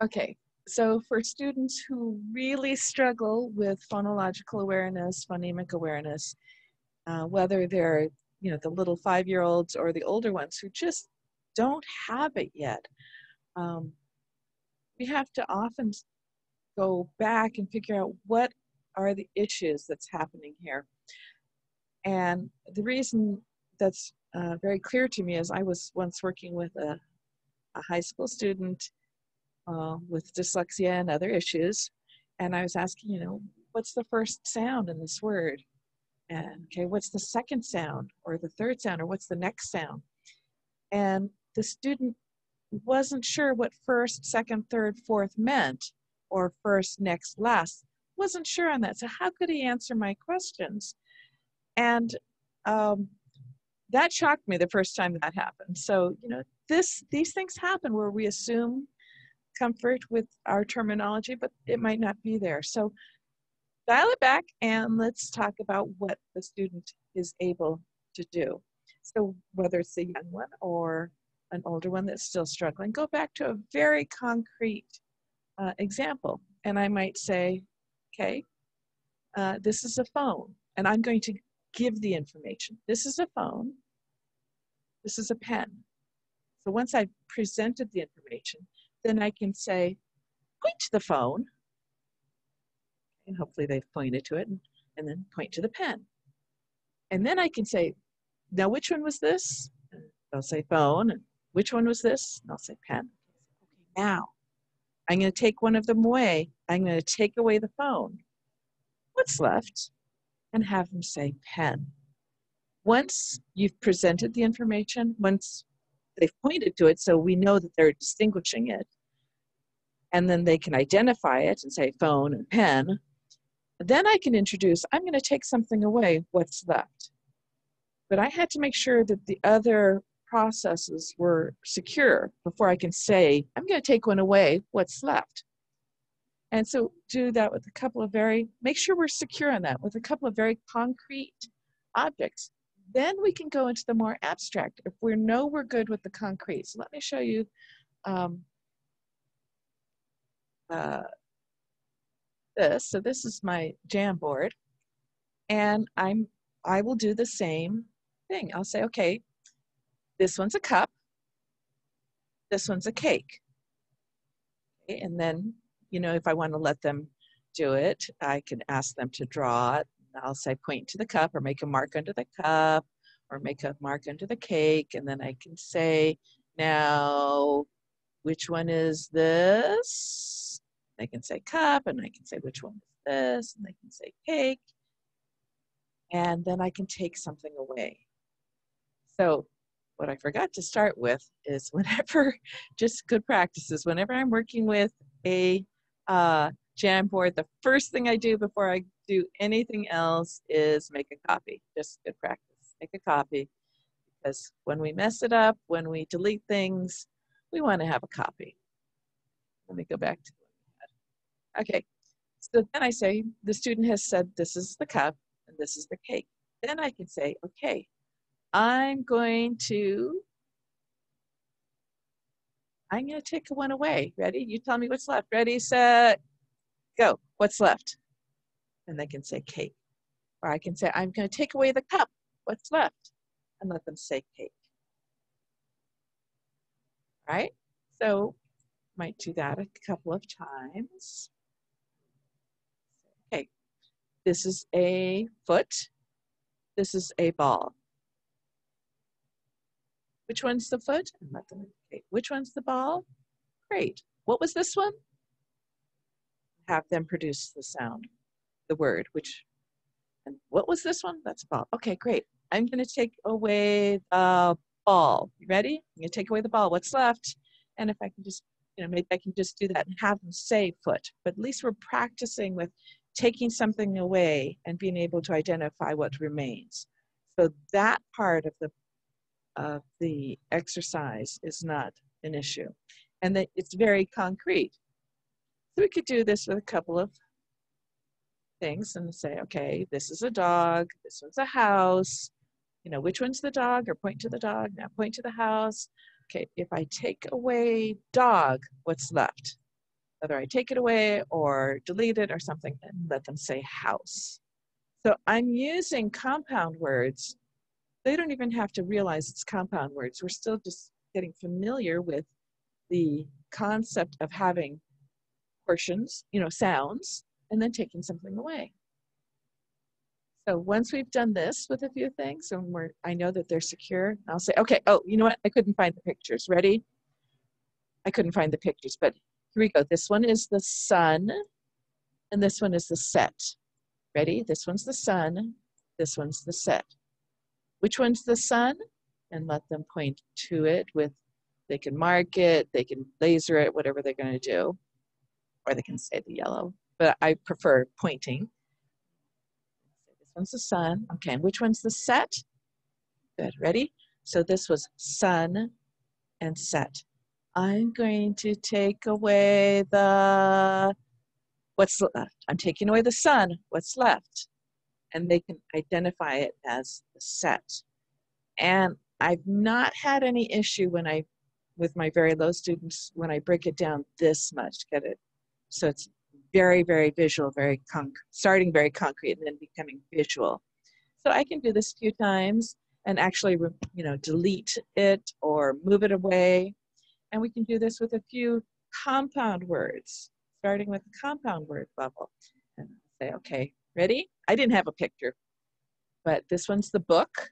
Okay, so for students who really struggle with phonological awareness, phonemic awareness, uh, whether they're you know the little five-year-olds or the older ones who just don't have it yet, um, we have to often go back and figure out what are the issues that's happening here. And the reason that's uh, very clear to me is I was once working with a, a high school student uh, with dyslexia and other issues. And I was asking, you know, what's the first sound in this word? And okay, what's the second sound or the third sound or what's the next sound? And the student wasn't sure what first, second, third, fourth meant or first, next, last. Wasn't sure on that. So how could he answer my questions? And um, that shocked me the first time that happened. So, you know, this these things happen where we assume comfort with our terminology, but it might not be there. So dial it back and let's talk about what the student is able to do. So whether it's a young one or an older one that's still struggling, go back to a very concrete uh, example. And I might say, okay, uh, this is a phone, and I'm going to give the information. This is a phone, this is a pen. So once I've presented the information, then I can say, point to the phone, and hopefully they've pointed to it, and, and then point to the pen. And then I can say, now which one was this? They'll say phone, and which one was this? And I'll say pen. Okay, now I'm going to take one of them away. I'm going to take away the phone. What's left? And have them say pen. Once you've presented the information, once they've pointed to it so we know that they're distinguishing it. And then they can identify it and say phone and pen. Then I can introduce, I'm going to take something away, what's left. But I had to make sure that the other processes were secure before I can say, I'm going to take one away, what's left. And so do that with a couple of very, make sure we're secure on that with a couple of very concrete objects. Then we can go into the more abstract if we know we're good with the concrete. So let me show you um, uh, this. So this is my Jamboard. And I'm, I will do the same thing. I'll say, okay, this one's a cup. This one's a cake. Okay, and then, you know, if I want to let them do it, I can ask them to draw it I'll say point to the cup or make a mark under the cup or make a mark under the cake. And then I can say, now, which one is this? They can say cup and I can say, which one is this? And they can say cake. And then I can take something away. So what I forgot to start with is whenever, just good practices, whenever I'm working with a uh, Jamboard, the first thing I do before I do anything else is make a copy. Just good practice. Make a copy because when we mess it up, when we delete things, we want to have a copy. Let me go back to Okay, so then I say the student has said this is the cup and this is the cake. Then I can say, okay, I'm going to I'm going to take one away. Ready? You tell me what's left. Ready, set, go. What's left? And they can say cake. Or I can say, I'm going to take away the cup. What's left? And let them say cake. Right? So might do that a couple of times. Okay, this is a foot. This is a ball. Which one's the foot? And let them. Which one's the ball? Great. What was this one? Have them produce the sound the word, which, what was this one? That's ball. Okay, great. I'm going to take away the ball. You ready? I'm going to take away the ball. What's left? And if I can just, you know, maybe I can just do that and have them say foot. But at least we're practicing with taking something away and being able to identify what remains. So that part of the of the exercise is not an issue, and that it's very concrete. So we could do this with a couple of things and say, okay, this is a dog, this one's a house, you know, which one's the dog or point to the dog, now point to the house. Okay, if I take away dog, what's left? whether I take it away or delete it or something, and let them say house. So I'm using compound words. They don't even have to realize it's compound words. We're still just getting familiar with the concept of having portions, you know, sounds, and then taking something away. So once we've done this with a few things and we're, I know that they're secure, I'll say, okay, oh, you know what? I couldn't find the pictures. Ready? I couldn't find the pictures, but here we go. This one is the sun and this one is the set. Ready? This one's the sun, this one's the set. Which one's the sun? And let them point to it with, they can mark it, they can laser it, whatever they're gonna do. Or they can say the yellow, but I prefer pointing This one's the sun. Okay, and which one's the set? Good, ready? So this was sun and set. I'm going to take away the, what's left? I'm taking away the sun, what's left? And they can identify it as the set. And I've not had any issue when I, with my very low students, when I break it down this much, get it? So it's very, very visual, very conc- starting very concrete and then becoming visual. So I can do this a few times and actually, you know, delete it or move it away. And we can do this with a few compound words, starting with the compound word level. And say, okay, ready? I didn't have a picture, but this one's the book,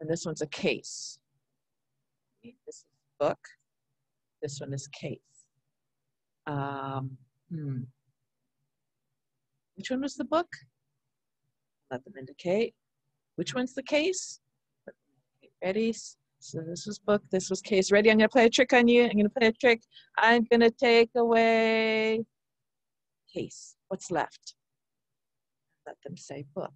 and this one's a case. This is book, this one is case. Um, Hmm. Which one was the book? Let them indicate. Which one's the case? Ready? So this was book, this was case. Ready? I'm gonna play a trick on you. I'm gonna play a trick. I'm gonna take away case. What's left? Let them say book.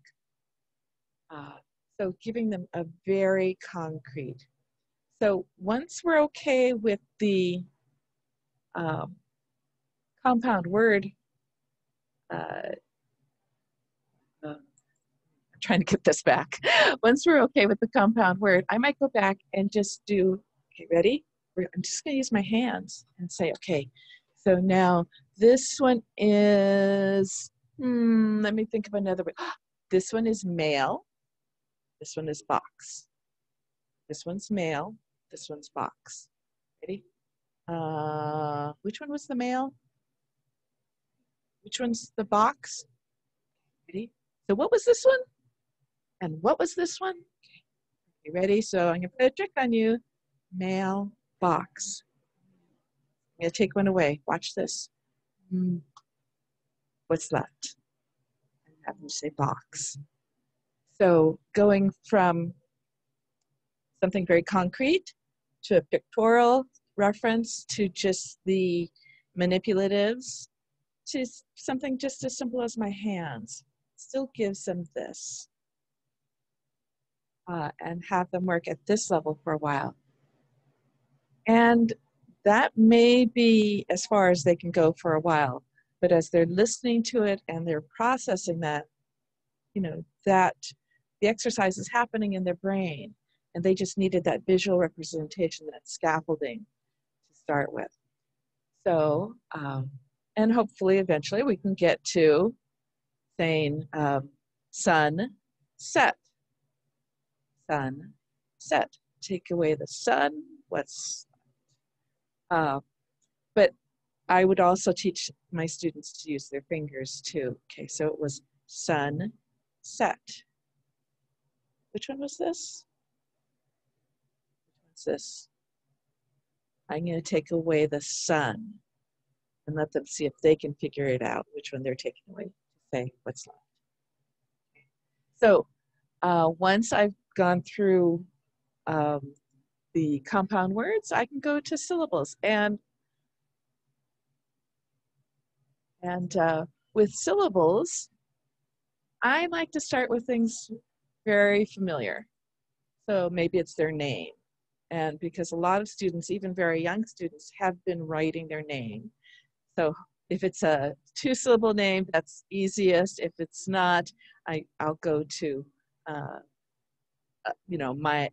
Uh, so giving them a very concrete. So once we're okay with the um, compound word, uh, uh, I'm trying to get this back. Once we're okay with the compound word, I might go back and just do, okay, ready? I'm just gonna use my hands and say, okay, so now this one is, hmm, let me think of another word. This one is mail. This one is box. This one's mail. This one's box. Ready? Uh, which one was the mail? Which one's the box? Ready? So what was this one? And what was this one? Okay. Ready? So I'm gonna put a trick on you. Mail box. I'm gonna take one away. Watch this. Hmm. What's left? And have them say box. So going from something very concrete to a pictorial reference to just the manipulatives to something just as simple as my hands still gives them this uh, and have them work at this level for a while. And that may be as far as they can go for a while, but as they're listening to it and they're processing that, you know, that the exercise is happening in their brain and they just needed that visual representation, that scaffolding to start with. So, um, and hopefully eventually we can get to saying um, sun set. Sun set. Take away the sun what's uh, but i would also teach my students to use their fingers too. Okay so it was sun set. Which one was this? This? I'm going to take away the sun and let them see if they can figure it out, which one they're taking away to say what's left. So uh, once I've gone through um, the compound words, I can go to syllables. And, and uh, with syllables, I like to start with things very familiar. So maybe it's their name. And because a lot of students, even very young students, have been writing their name so if it's a two syllable name, that's easiest. If it's not, I, I'll go to, uh, uh, you know, my,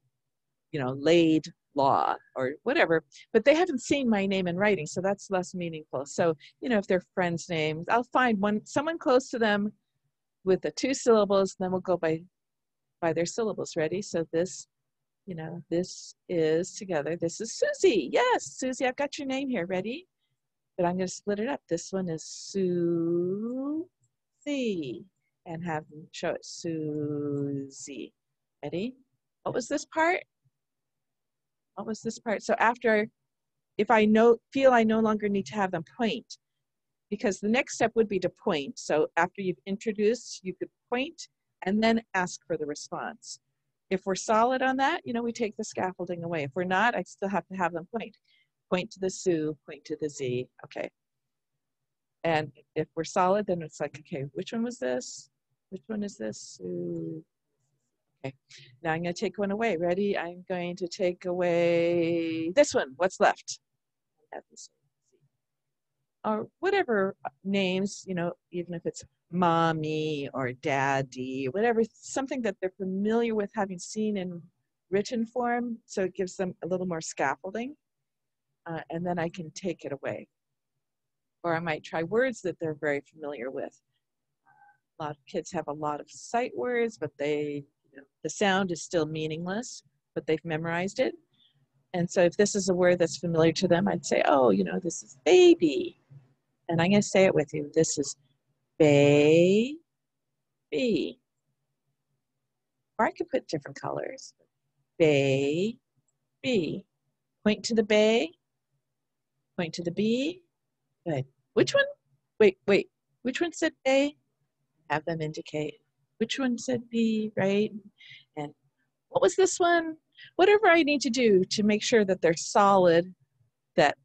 you know, laid law or whatever, but they haven't seen my name in writing, so that's less meaningful. So, you know, if they're friends' names, I'll find one someone close to them with the two syllables, and then we'll go by by their syllables. Ready? So this, you know, this is together. This is Susie. Yes, Susie, I've got your name here. Ready? But I'm going to split it up. This one is Susie and have show it Susie. Ready? What was this part? What was this part? So after, if I know, feel I no longer need to have them point, because the next step would be to point. So after you've introduced, you could point and then ask for the response. If we're solid on that, you know, we take the scaffolding away. If we're not, I still have to have them point. Point to the Sue, point to the Z, okay. And if we're solid, then it's like, okay, which one was this? Which one is this? Okay, now I'm gonna take one away. Ready? I'm going to take away this one. What's left? Or whatever names, you know, even if it's mommy or daddy, whatever, something that they're familiar with having seen in written form, so it gives them a little more scaffolding, uh, and then I can take it away. Or I might try words that they're very familiar with. A lot of kids have a lot of sight words, but they, the sound is still meaningless, but they've memorized it. And so if this is a word that's familiar to them, I'd say, oh, you know, this is baby. And I'm going to say it with you. This is baby. Or I could put different colors. Bay, Baby. Point to the bay. Point to the B. Good. Which one? Wait, wait. Which one said A? Have them indicate. Which one said B, right? And what was this one? Whatever I need to do to make sure that they're solid, that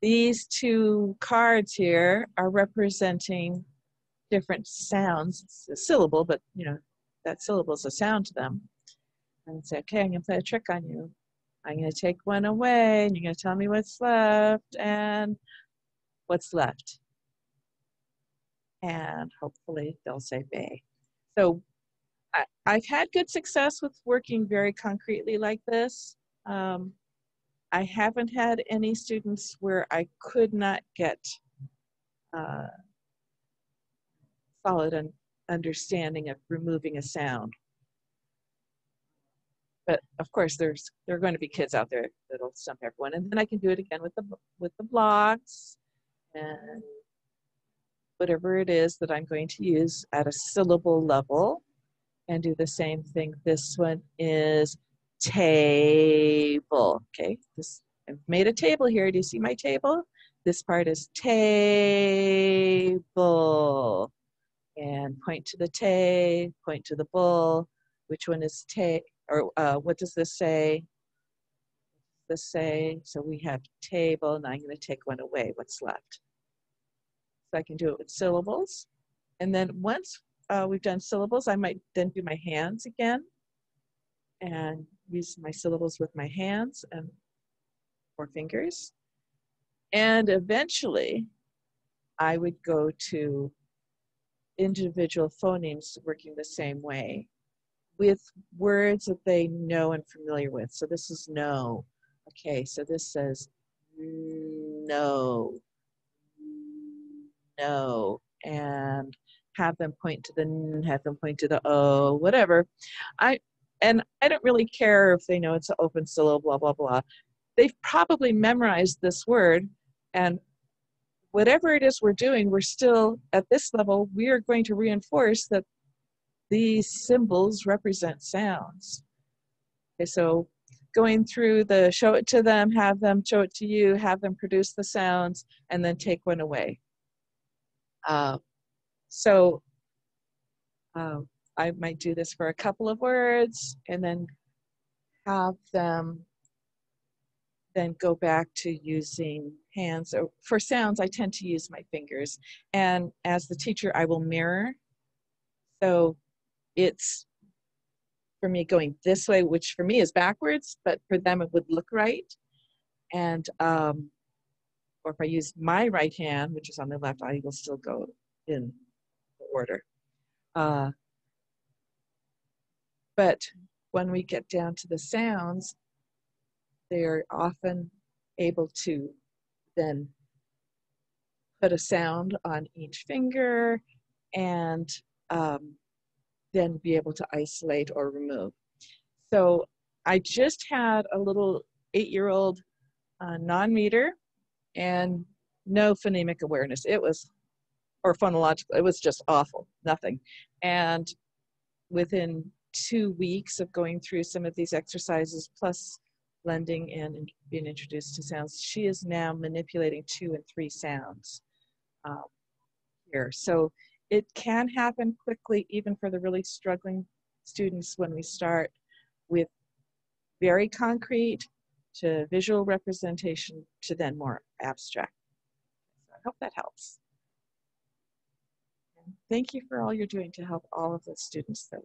these two cards here are representing different sounds. It's a syllable, but you know, that syllable is a sound to them. And say, okay, I'm gonna play a trick on you. I'm gonna take one away and you're gonna tell me what's left and what's left. And hopefully they'll say bay. So I, have had good success with working very concretely like this. Um, I haven't had any students where I could not get uh, solid un understanding of removing a sound. But of course, there's there are going to be kids out there that'll stump everyone, and then I can do it again with the with the blocks and whatever it is that I'm going to use at a syllable level and do the same thing. This one is table. Okay, this I've made a table here. Do you see my table? This part is table. And point to the tay, point to the bull. Which one is tay? Or uh, what does this say? This say, so we have table. and I'm going to take one away. What's left? So I can do it with syllables. And then once uh, we've done syllables, I might then do my hands again and use my syllables with my hands and four fingers. And eventually, I would go to individual phonemes working the same way with words that they know and familiar with. So this is no. Okay, so this says no, no, and have them point to the N, have them point to the O, whatever. I and I don't really care if they know it's an open syllable, blah blah blah. They've probably memorized this word, and whatever it is we're doing, we're still at this level. We are going to reinforce that these symbols represent sounds. Okay, so going through the show it to them, have them show it to you, have them produce the sounds, and then take one away. Uh, so uh, I might do this for a couple of words and then have them then go back to using hands. Or for sounds, I tend to use my fingers. And as the teacher, I will mirror. So it's for me going this way, which for me is backwards, but for them it would look right. And um, or if I use my right hand, which is on the left, I will still go in order. Uh, but when we get down to the sounds, they're often able to then put a sound on each finger and um, then be able to isolate or remove. So I just had a little eight-year-old uh, non-meter and no phonemic awareness. It was, or phonological, it was just awful, nothing. And within two weeks of going through some of these exercises, plus blending and being introduced to sounds, she is now manipulating two and three sounds um, here. So it can happen quickly, even for the really struggling students when we start with very concrete to visual representation to then more abstract. So I hope that helps. And thank you for all you're doing to help all of the students that